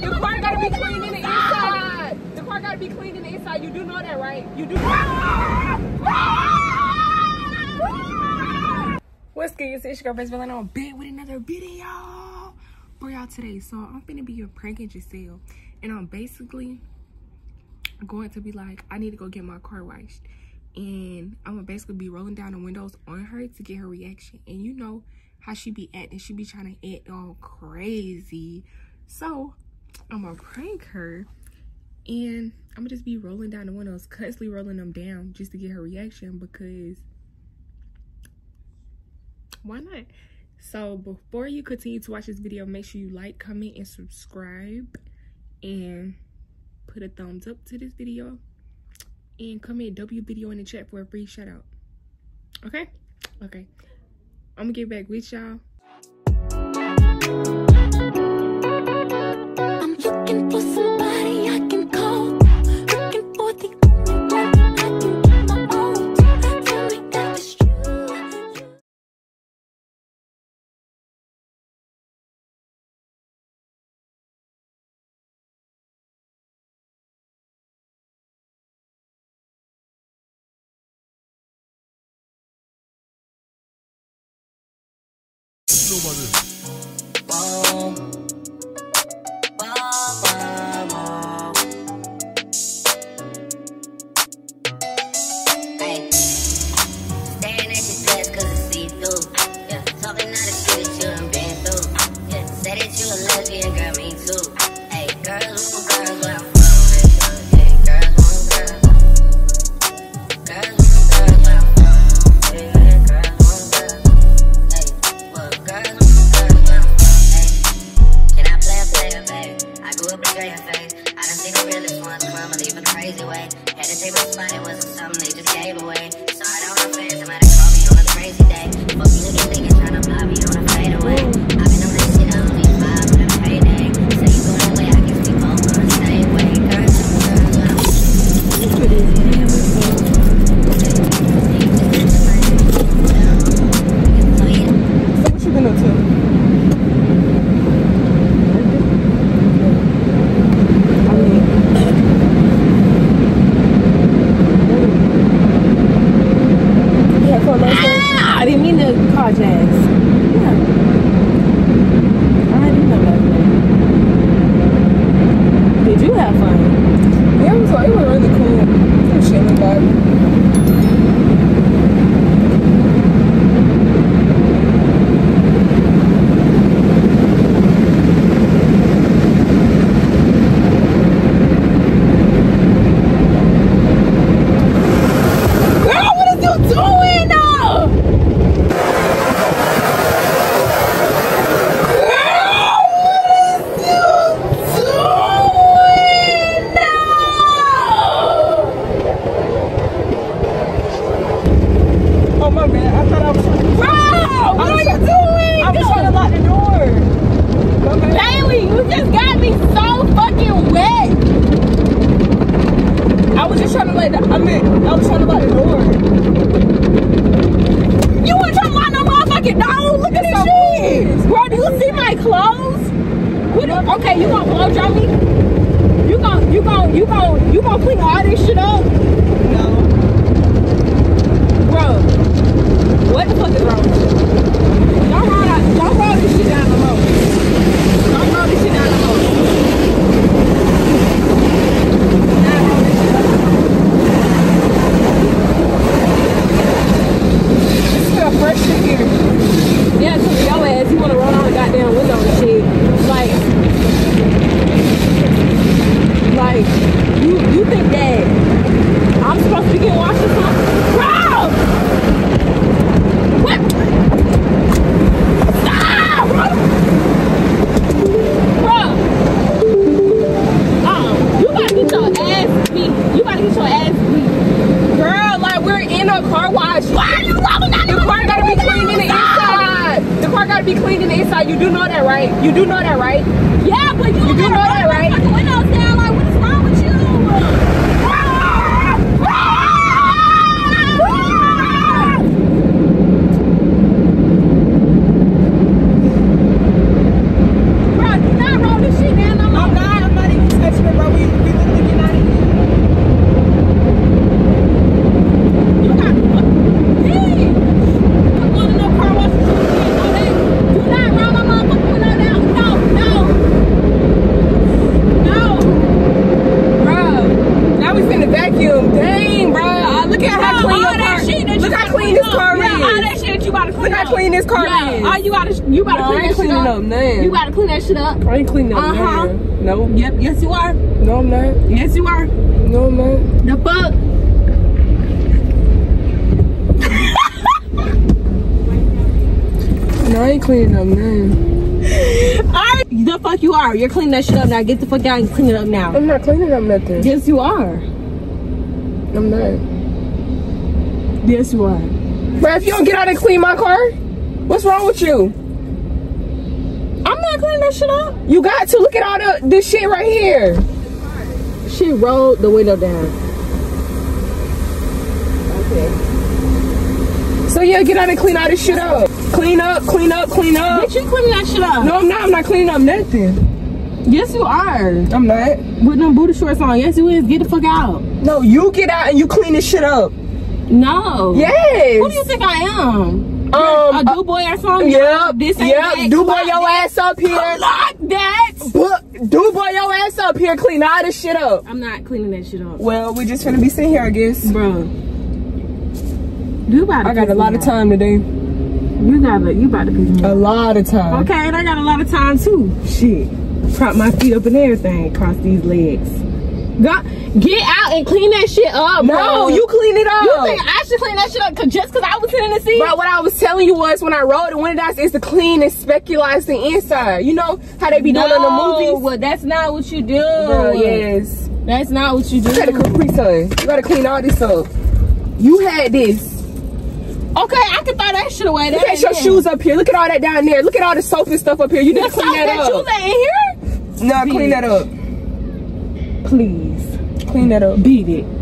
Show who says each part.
Speaker 1: The car gotta be clean in the inside. The car gotta be clean in the inside. You do know that, right? You do. What's good? It's your girl, Brazzy Bailey on bed with another video for y'all today. So I'm gonna be a pranking Giselle, and I'm basically going to be like, I need to go get my car washed, and I'm gonna basically be rolling down the windows on her to get her reaction. And you know how she be acting, she be trying to act all crazy. So I'm gonna prank her, and I'm gonna just be rolling down the windows, constantly rolling them down just to get her reaction because why not so before you continue to watch this video make sure you like comment and subscribe and put a thumbs up to this video and comment w video in the chat for a free shout out. Okay? Okay. I'm gonna get back with y'all.
Speaker 2: I'm looking for somebody
Speaker 3: know about
Speaker 4: up a straight face. I done seen the realest ones leave a crazy way. Had to take my spot, it wasn't something they just gave away. Saw it on my face, somebody called me on a crazy day. Fuck you niggas thinking tryna block me on a fadeaway.
Speaker 1: Just got me so fucking wet. I was just trying to let the, I mean, I was trying to lock the door. You weren't trying to lock no motherfucking door. Look at this shit. Bro, do you see my clothes? What the- okay, you gonna blow dry me? You gon' you gon' you gon' you gon' clean all this shit up? No. Bro, what the fuck is wrong with you? Don't roll, that, don't roll this shit down the road. Don't roll this shit down the road. Nah, roll this shit down the road. This smell fresh shit here. Yeah, to me, your ass, you wanna roll down the goddamn window and shit. Like, like, you you think that I'm supposed to be getting washed or something? Bro! What? Stop! Bro! Bro! Uh-uh. You gotta get your ass beat. You gotta get your ass beat. Girl, like, we're in a car wash. Why are you rolling down the car gotta be clean in the inside. The car gotta be clean in the inside. You do know that, right? You do know that, right? Yeah, but you,
Speaker 2: You do know that, right?
Speaker 1: Fucking windows down. Like, what is wrong with you? clean this car
Speaker 5: yeah,
Speaker 1: is.
Speaker 5: all that shit you gotta clean
Speaker 1: Look how
Speaker 5: up.
Speaker 1: clean this car
Speaker 5: yeah,
Speaker 1: is.
Speaker 5: all you gotta you gotta
Speaker 1: No, I
Speaker 5: clean that shit up.
Speaker 1: up nothing.
Speaker 5: You gotta clean that shit up.
Speaker 1: I ain't cleaning up
Speaker 5: Uh-huh.
Speaker 1: nothing. No.
Speaker 5: Yep, yes you are.
Speaker 1: No, I'm not.
Speaker 5: Yes you are.
Speaker 1: No, I'm not.
Speaker 5: The fuck?
Speaker 1: No, I ain't cleaning up nothing.
Speaker 5: Alright, the fuck you are. You're cleaning that shit up now. Get the fuck out and clean it up now.
Speaker 1: I'm not cleaning up nothing.
Speaker 5: Yes you are.
Speaker 1: I'm not.
Speaker 5: Yes you are.
Speaker 1: But if you don't get out and clean my car, what's wrong with you?
Speaker 5: I'm not cleaning that shit up.
Speaker 1: You got to look at all the this shit right here.
Speaker 5: She rolled the window down. Okay.
Speaker 1: So yeah, get out and clean all this shit up. Clean up, clean up, clean up.
Speaker 5: Bitch, you cleaning that shit up.
Speaker 1: No, I'm not. I'm not cleaning up nothing.
Speaker 5: Yes you are.
Speaker 1: I'm not.
Speaker 5: With them booty shorts on. Yes you is. Get the fuck out.
Speaker 1: No, you get out and you clean this shit up.
Speaker 5: No.
Speaker 1: Yes.
Speaker 5: Who do you think I am?
Speaker 1: Um.
Speaker 5: a do boy or something?
Speaker 1: Yep.
Speaker 5: This ain't
Speaker 1: Yep. Do boy your ass up here.
Speaker 5: Clock that.
Speaker 1: But do boy your ass up here. Clean all this shit up.
Speaker 5: I'm not cleaning that shit up.
Speaker 1: Well, we just gonna be sitting here, I guess.
Speaker 5: Bro. You about
Speaker 1: I got a lot of time today.
Speaker 5: You got to, you about to piss me
Speaker 1: A lot of time.
Speaker 5: Okay, and I got a lot of time too. Shit. Prop my feet up and everything. Cross these legs. Got, get out and clean that shit up, bro.
Speaker 1: No, you clean it up.
Speaker 5: You think I should clean that shit up cause just because I was sitting in the seat?
Speaker 1: But what I was telling you was when I rode the window down is to clean and speculate the inside. You know how they be doing in the
Speaker 5: No,
Speaker 1: movies?
Speaker 5: Well, that's not what you do.
Speaker 1: Girl, yes.
Speaker 5: That's not what you do.
Speaker 1: You gotta Capri Sun. You gotta clean all this up. You had this.
Speaker 5: Okay, I can throw that shit away.
Speaker 1: Look
Speaker 5: That
Speaker 1: at your shoes up here. Look at all that down there. Look at all the soap and stuff up here. You need to clean that
Speaker 5: that
Speaker 1: up.
Speaker 5: you let in here?
Speaker 1: No, clean that up.
Speaker 5: Please.
Speaker 1: Clean that up.
Speaker 5: Beat it.